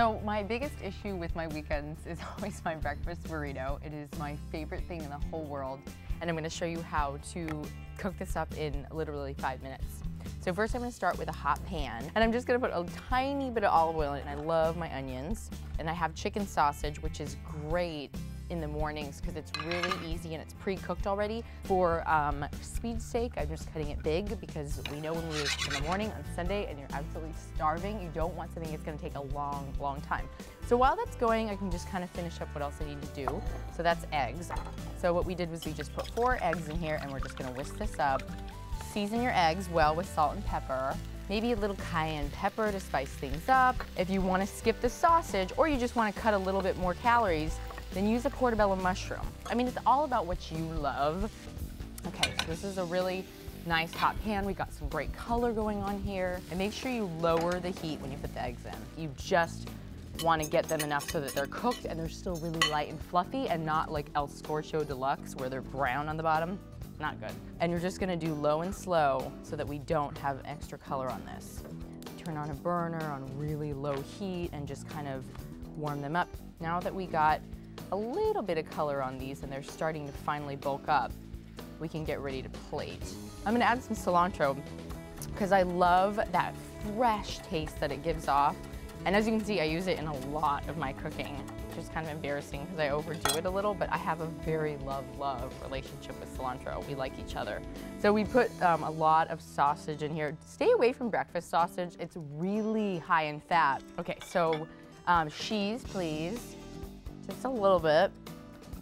So my biggest issue with my weekends is always my breakfast burrito. It is my favorite thing in the whole world. And I'm gonna show you how to cook this up in literally five minutes. So first I'm gonna start with a hot pan and I'm just gonna put a tiny bit of olive oil in it and I love my onions. And I have chicken sausage, which is great in the mornings because it's really easy and it's pre-cooked already. For um, speed's sake, I'm just cutting it big because we know when we're in the morning on Sunday and you're absolutely starving, you don't want something that's gonna take a long, long time. So while that's going, I can just kind of finish up what else I need to do. So that's eggs. So what we did was we just put four eggs in here and we're just gonna whisk this up. Season your eggs well with salt and pepper maybe a little cayenne pepper to spice things up. If you want to skip the sausage or you just want to cut a little bit more calories, then use a portobello mushroom. I mean, it's all about what you love. Okay, so this is a really nice hot pan. We got some great color going on here. And make sure you lower the heat when you put the eggs in. You just want to get them enough so that they're cooked and they're still really light and fluffy and not like El Scorcho Deluxe where they're brown on the bottom. Not good. And you're just gonna do low and slow so that we don't have extra color on this. Turn on a burner on really low heat and just kind of warm them up. Now that we got a little bit of color on these and they're starting to finally bulk up, we can get ready to plate. I'm gonna add some cilantro because I love that fresh taste that it gives off. And as you can see, I use it in a lot of my cooking, which is kind of embarrassing because I overdo it a little, but I have a very love-love relationship with cilantro. We like each other. So we put um, a lot of sausage in here. Stay away from breakfast sausage. It's really high in fat. Okay, so um, cheese, please just a little bit.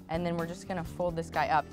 And then we're just gonna fold this guy up